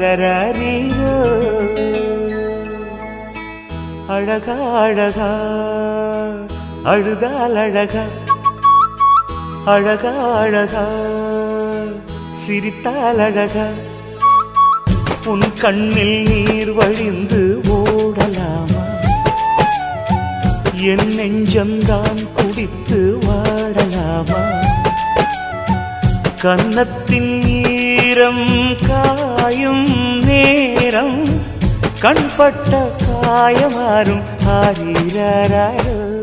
ரரரீரோ. அழகா அழகா அழுதால் அழகா. அழகா அழகா சிரித்தால் அழகா. உன் கண்ணில் நீர் வழிந்து ஓடலாமா? என் நெஞ்சம்தான் குடித்து வாடலாமா കന്നത്തിൻ നീരം കായും നേരം. കൺപട്ട കായമാറും ഹരീരോ